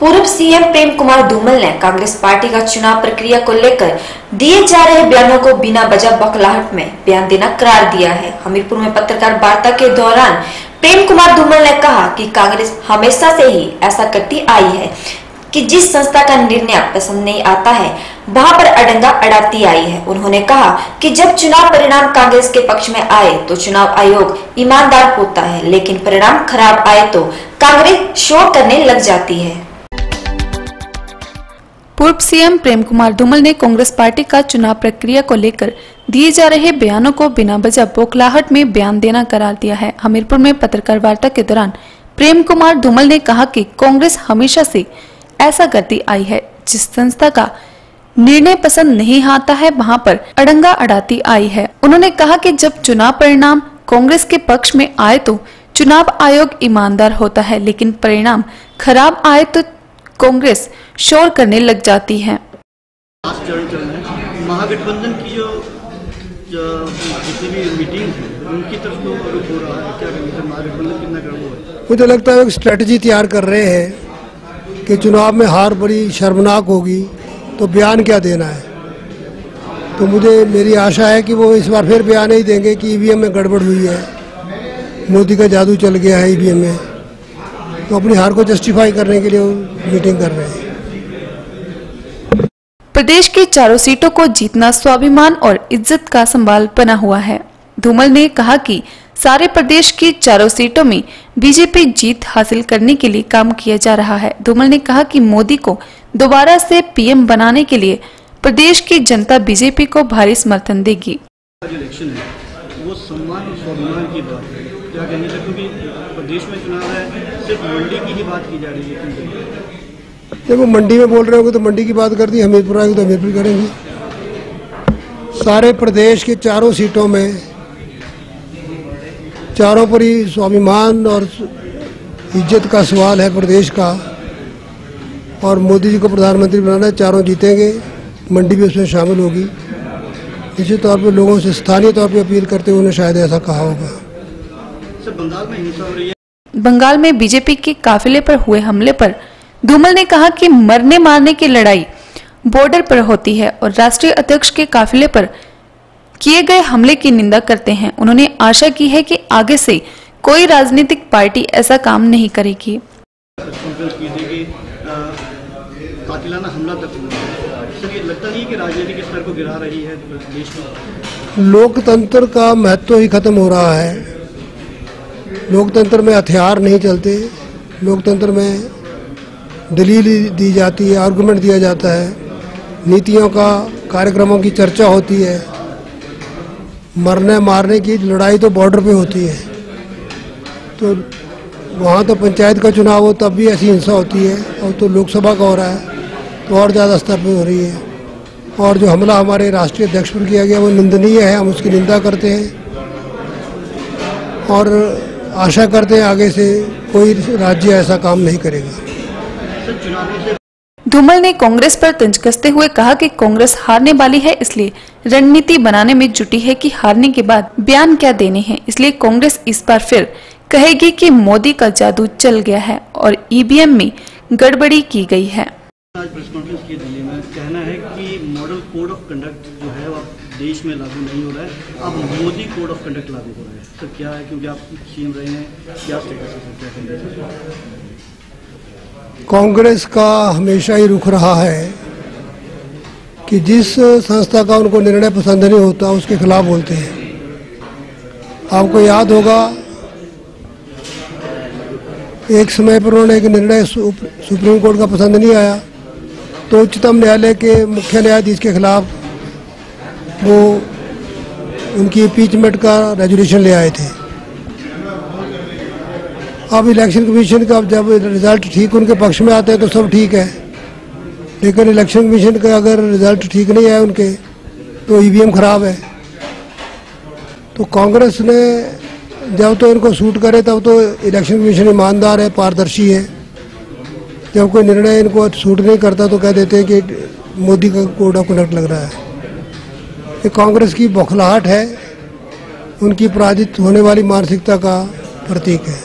पूर्व सीएम प्रेम कुमार धूमल ने कांग्रेस पार्टी का चुनाव प्रक्रिया को लेकर दिए जा रहे बयानों को बिना वजह बखलाहट में बयान देना करार दिया है। हमीरपुर में पत्रकार वार्ता के दौरान प्रेम कुमार धूमल ने कहा कि कांग्रेस हमेशा से ही ऐसा करती आई है कि जिस संस्था का निर्णय पसंद नहीं आता है, वहाँ पर अडंगा अड़ाती आई है। उन्होंने कहा कि जब चुनाव परिणाम कांग्रेस के पक्ष में आए तो चुनाव आयोग ईमानदार होता है, लेकिन परिणाम खराब आए तो कांग्रेस शोर करने लग जाती है। पूर्व सीएम प्रेम कुमार धूमल ने कांग्रेस पार्टी का चुनाव प्रक्रिया को लेकर दिए जा रहे बयानों को बिना वजह बोखलाहट में बयान देना करार दिया है। हमीरपुर में पत्रकार वार्ता के दौरान प्रेम कुमार धूमल ने कहा कि कांग्रेस हमेशा से ऐसा करती आई है। जिस संस्था का निर्णय पसंद नहीं आता है, वहाँ पर अड़ंगा अड़ाती आई है। उन्होंने कहा कि जब चुनाव परिणाम कांग्रेस के पक्ष में आए तो चुनाव आयोग ईमानदार होता है, लेकिन परिणाम खराब आए तो कांग्रेस शोर करने लग जाती है। महागठबंधन की जो जो जितनी भी मीटिंग उनकी तरफ़ तो रुख हो रहा है। क्या महागठबंधन कितना कर मुझे लगता है एक स्ट्रेटजी तैयार कर रहे हैं कि चुनाव में हार बड़ी शर्मनाक होगी तो बयान क्या देना है? तो मुझे मेरी आशा है कि वो इस बार फिर बयान ही देंगे कि ईवीएम में गड़बड़ हुई है। मोदी का जादू चल गया है ईवीएम में। तो अपनी हार को जस्टिफाई करने के लिए वो मीटिंग कर रहे हैं। प्रदेश की चारों सीटों को जीतना स्वाभिमान और इज़्ज़त का संभाल बना हुआ है। धूमल ने कहा कि सारे प्रदेश की चारों सीटों में बीजेपी जीत हासिल करने के लिए काम किया जा रहा है। धूमल ने कहा कि मोदी को दोबारा से पीएम बनाने के लिए प्रदेश की जनता बीजेपी को भारी समर्थन देगी। वो सम्मान और स्वाभिमान की बात है। क्या कहेंगे सर क्योंकि प्रदेश में चुनाव है, सिर्फ़ मंडी की ही बात की जा रही है देखो, मंडी में बोल रहे होंगे तो मंडी की बात कर दी, हमीरपुर आएँगे तो हमीरपुर करेंगे। सारे प्रदेश के चारों सीटों में चारों पर ही स्वाभिमान और इज़्ज़त का सवाल है प्रदेश का। और मोदी जी को प्रधानमंत्री बनाना है, चारों जीतेंगे, मंडी भी उसमें शामिल होगी। निश्चित तौर पर लोगों से स्थानीय तौर पर अपील करते हुए उन्होंने शायद ऐसा कहा होगा। बंगाल में हिंसा हो रही है। बंगाल में बीजेपी के काफिले पर हुए हमले पर धूमल ने कहा कि मरने मारने की लड़ाई बॉर्डर पर होती है और राष्ट्रीय अध्यक्ष के काफिले पर किए गए हमले की निंदा करते हैं। उन्होंने आशा की है कि आगे से कोई राजनीतिक पार्टी ऐसा काम नहीं करेगी। लोकतंत्र का महत्व ही खत्म हो रहा है। लोकतंत्र में हथियार नहीं चलते। लोकतंत्र में दलील दी जाती है आर्गूमेंट दिया जाता है। नीतियों का, कार्यक्रमों की चर्चा होती है। मरने मारने की लड़ाई तो बॉर्डर पे होती है। तो वहाँ तो पंचायत का चुनाव हो, तब भी ऐसी हिंसा होती है। और तो लोकसभा का हो रहा है। तो और ज़्यादा स्तर पे हो रही है। और जो हमला हमारे राष्ट्रीय अध्यक्ष पर किया गया, वो निंदनीय है। हम उसकी निंदा करते हैं। और आशा करते हैं आगे से कोई राज्य ऐसा काम नहीं करेगा। धूमल ने कांग्रेस पर तंज कसते हुए कहा कि कांग्रेस हारने वाली है, इसलिए रणनीति बनाने में जुटी है कि हारने के बाद बयान क्या देने हैं। इसलिए कांग्रेस इस बार फिर कहेगी कि मोदी का जादू चल गया है और ईवीएम में गड़बड़ी की गई है। आज प्रेस कॉन्फ्रेंस की दिल्ली में कहना है कि मॉडल कोड ऑफ़ कंडक्ट जो है वो देश में लागू नहीं हो रहा है। अब मोदी कोड ऑफ़ कंडक्ट लागू हो रहा है। सर क्या है? क्योंकि आप सीएम रहे हैं, क्या स्टेटस कांग्रेस का हमेशा ही रुख रहा है कि जिस संस्था का उनको निर्णय पसंद नहीं होता, उसके खिलाफ बोलते हैं। आपको याद होगा, एक समय पर उन्होंने एक निर्णय सुप्रीम कोर्ट का पसंद नहीं आया। तो उच्चतम न्यायालय के मुख्य न्यायाधीश के खिलाफ वो उनकी इम्पीचमेंट का रेजोल्यूशन ले आए थे। अब इलेक्शन कमीशन का जब रिज़ल्ट ठीक उनके पक्ष में आते हैं तो सब ठीक है। लेकिन इलेक्शन कमीशन का अगर रिज़ल्ट ठीक नहीं है उनके तो ईवीएम खराब है। तो कांग्रेस ने जब तो इनको सूट करे, तब तो इलेक्शन कमीशन ईमानदार है, पारदर्शी है। जब कोई निर्णय इनको सूट नहीं करता तो कह देते हैं कि मोदी का कोड ऑफ़ कंडक्ट लग रहा है। ये कांग्रेस की बौखलाहट है, उनकी पराजित होने वाली मानसिकता का प्रतीक है।